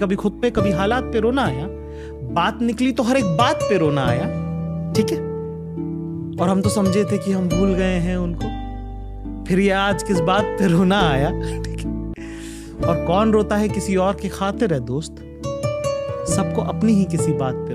कभी खुद पे, कभी हालात पे रोना आया। बात निकली तो हर एक बात पे रोना आया, ठीक है? और हम तो समझे थे कि हम भूल गए हैं उनको। फिर ये आज किस बात पे रोना आया, ठीक है? और कौन रोता है किसी और की खातिर है दोस्त? सबको अपनी ही किसी बात पे